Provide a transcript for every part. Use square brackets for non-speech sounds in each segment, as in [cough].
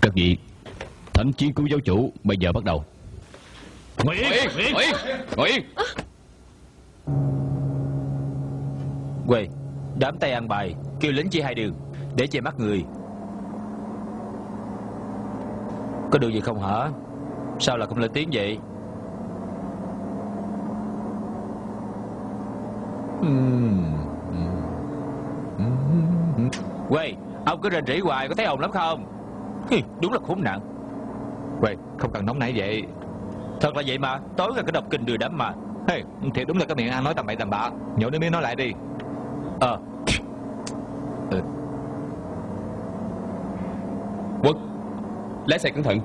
Các vị. Thánh chiến cứu giáo chủ Bây giờ bắt đầu. Ngồi yên, ngồi yên, ngồi yên, ngồi yên. Quê Đám tay ăn bài Kêu lính chia hai đường Để che mắt người. Có điều gì không hả? Sao là không lên tiếng vậy? Quê Ông cứ rền rỉ hoài có thấy ồn lắm không Hi, Đúng là khốn nạn. Quê, không cần nóng nảy vậy. Thật là vậy mà Tối ra cái đọc kinh đưa đám mà. Hey, thiệt đúng là cái miệng ăn nói tầm bậy tầm bạ. Nhổ nước miếng nói lại đi. Ờ. Ừ. Quân, lái xe cẩn thận.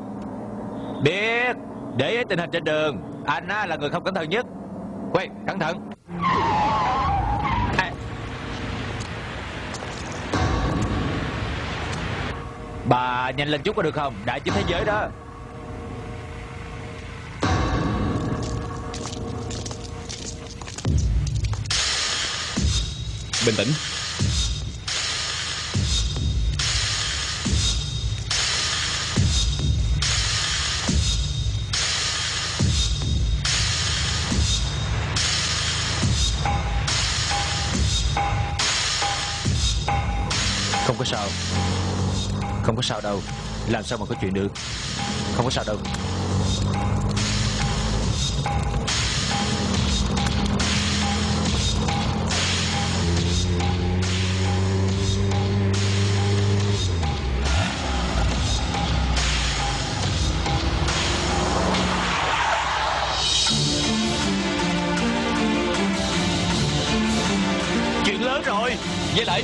Biết Để ý tình hình trên đường. Anh á, là người không cẩn thận nhất. Quê, cẩn thận. Bà nhanh lên chút có được không? Đại chiến thế giới đó. Bình tĩnh. Không có sao không có sao đâu. Làm sao mà có chuyện được? Không có sao đâu. Chuyện lớn rồi. Với lại,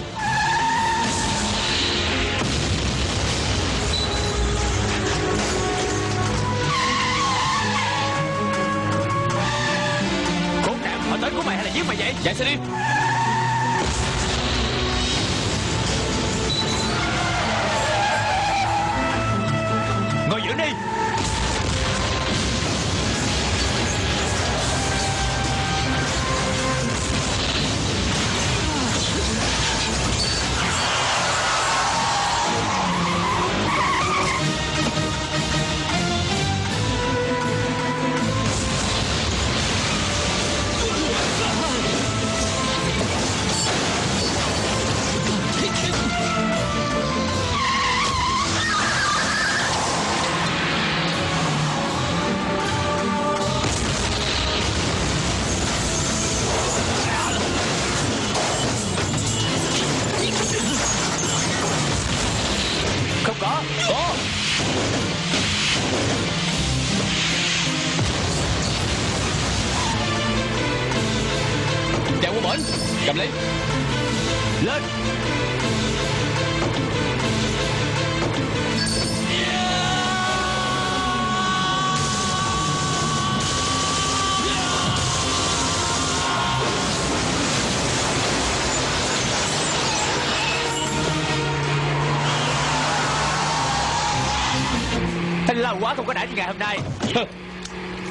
quá không có đãi ngày hôm nay.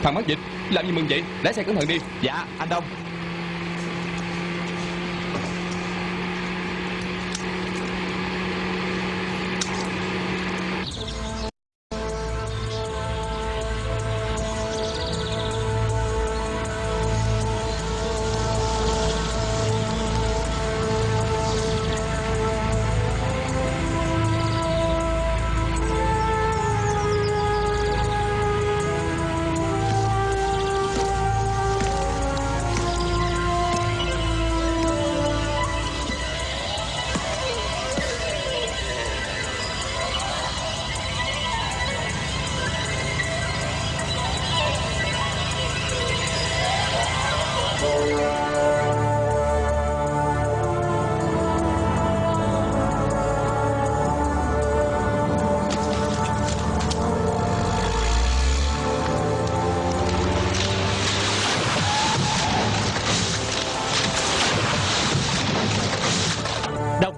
Thằng mắt dịch, làm gì mừng vậy? Lái xe cẩn thận đi. Dạ, anh Đông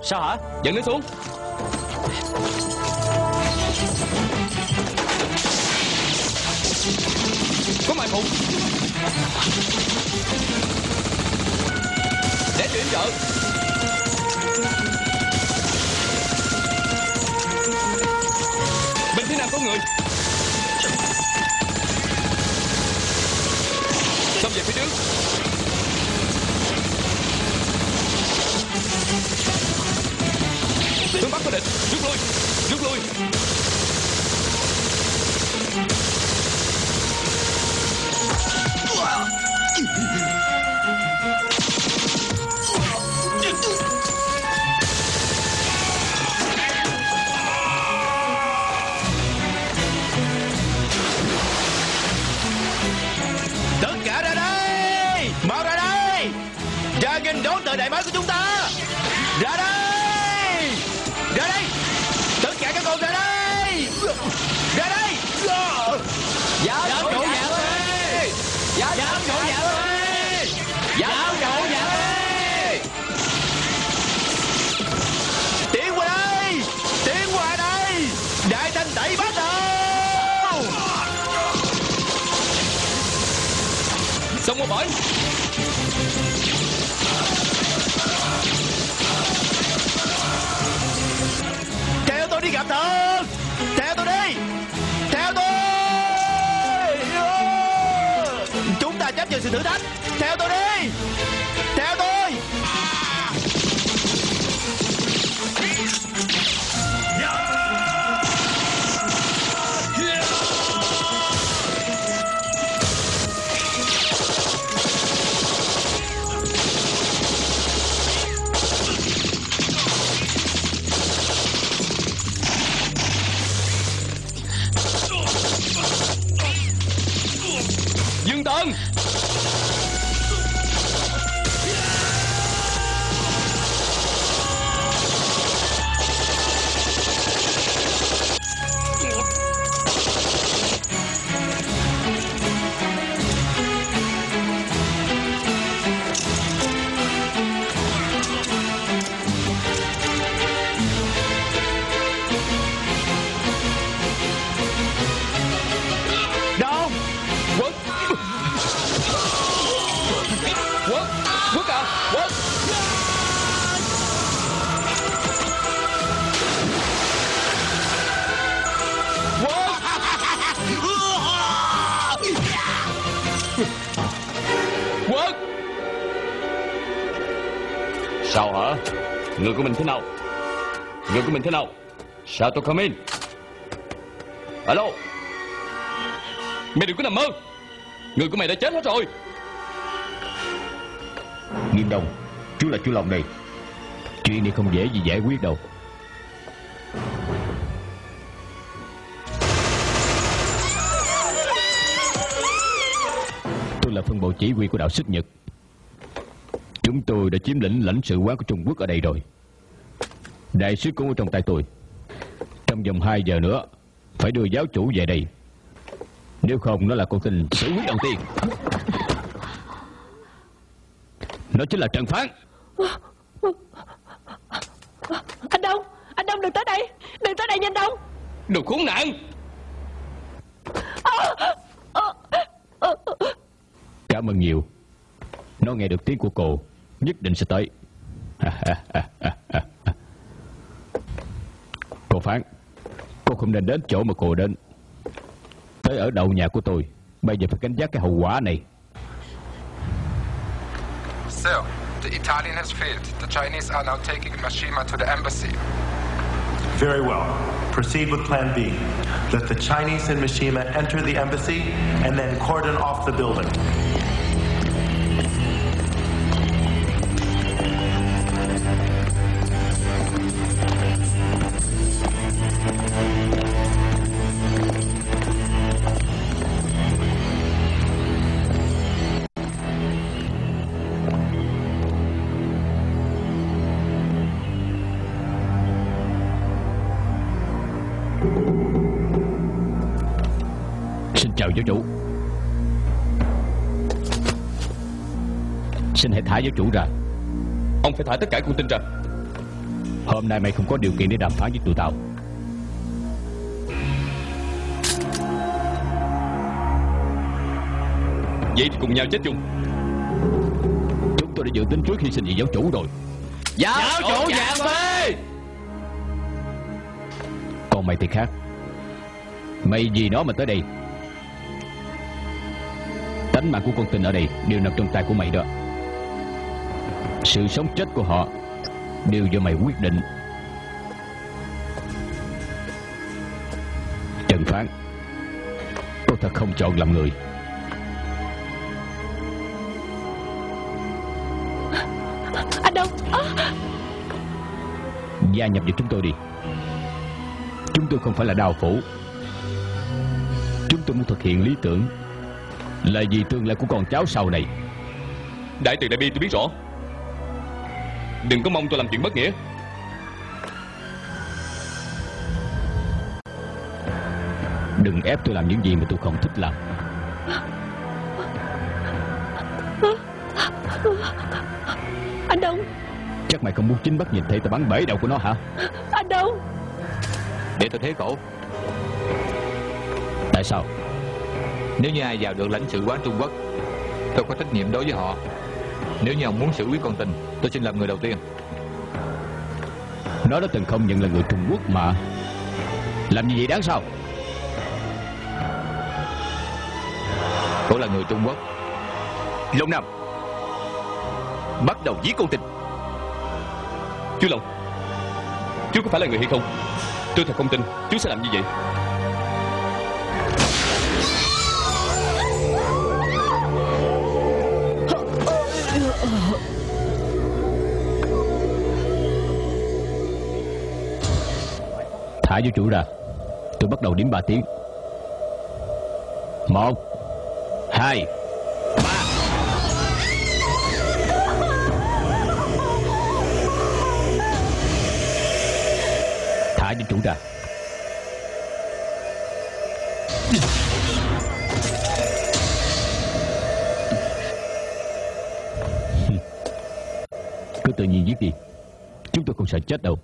Sao hả? Dẫn nó xuống. Có mai phục. Để tuyển trợ Bên phía nam có người? Thời đại mới của chúng ta Ra đây Ra đây Tất cả các con ra đây Ra đây Giáo chủ nhà ơi Giáo chủ nhà ơi Giáo chủ nhà ơi Tiến qua đây Tiến qua đây Đại thanh tẩy bắt đầu xong một bởi Theo tôi đi Theo tôi đi. Theo tôi. Chúng ta chấp nhận sự thử thách. Theo tôi đi. Quất Quất à Quất Sao hả? Người của mình thế nào? Người của mình thế nào? Sao tôi come in? Alo. Mày đừng có nằm mơ. Người của mày đã chết hết rồi. Nghiêm Đông, Chú là chú lòng này. Chuyện này không dễ gì giải quyết đâu. Tôi là phân bộ chỉ huy của đạo sức Nhật. Chúng tôi đã chiếm lĩnh lãnh sự quán của Trung Quốc ở đây rồi. Đại sứ cũng ở trong tay tôi. Trong vòng 2 giờ nữa, Phải đưa giáo chủ về đây. Nếu không, nó là con tin xử quyết đầu tiên. Nó chính là Trần Phán. Anh Đông Anh Đông đừng tới đây. Đừng tới đây nhanh Đông. Đồ khốn nạn. Cảm ơn nhiều. Nó nghe được tiếng của cô Nhất định sẽ tới. [laughs] Cô Phán Cô không nên đến chỗ mà cô đến. Tới ở đầu nhà của tôi Bây giờ phải cảnh giác cái hậu quả này Sir, the Italian has failed. The Chinese are now taking Mashima to the embassy. Very well. Proceed with Plan B. Let the Chinese and Mishima enter the embassy and then cordon off the building. Giáo chủ. Xin hãy thả giáo chủ ra. Ông phải thả tất cả con tin ra. Hôm nay mày không có điều kiện để đàm phán với tụi tao. Vậy thì cùng nhau chết chung. Chúng tôi đã dự tính trước hy sinh vì giáo chủ rồi. Giáo chủ dạng phê Còn mày thì khác. Mày vì nó mà tới đây Tánh mạng của con tin ở đây Đều nằm trong tay của mày đó. Sự sống chết của họ Đều do mày quyết định. Trần Phán Tôi thật không chọn làm người. Anh đâu? À, Gia nhập vào chúng tôi đi. Chúng tôi không phải là đào phủ. Chúng tôi muốn thực hiện lý tưởng Là vì tương lai của con cháu sau này. Đại từ đại bi tôi biết rõ. Đừng có mong tôi làm chuyện bất nghĩa. Đừng ép tôi làm những gì mà tôi không thích làm. Anh đâu Chắc mày không muốn chính mắt nhìn thấy tao bắn bể đầu của nó hả? Anh đâu Để tôi thế cổ. Tại sao Nếu như ai vào được lãnh sự quán Trung Quốc Tôi có trách nhiệm đối với họ. Nếu như ông muốn xử lý con tin Tôi xin làm người đầu tiên. Nó đã từng không nhận là người Trung Quốc mà. Làm như vậy đáng sao? Tôi là người Trung Quốc. Lông Nam Bắt đầu giết con tin. Chú Long Chú có phải là người hay không? Tôi thật không tin Chú sẽ làm như vậy Thả vũ chủ ra. Tôi bắt đầu điểm ba tiếng. Một, Hai, ba. Thả vũ chủ ra. Cứ tự nhiên giết đi. Chúng tôi không sợ chết đâu.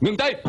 明白啊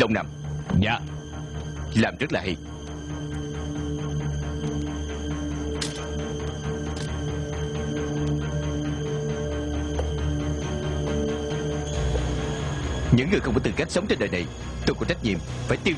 Long Nam. Dạ. Làm rất là hay. Những người không có tư cách sống trên đời này, Tôi có trách nhiệm phải tiêu